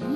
say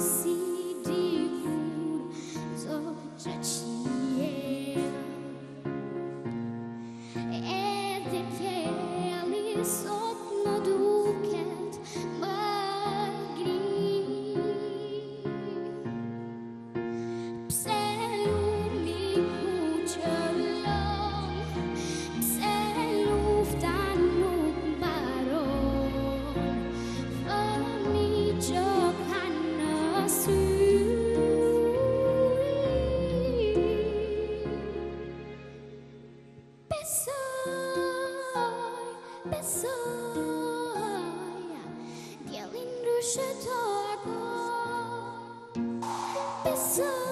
Sim. простой, белый рушит огонь.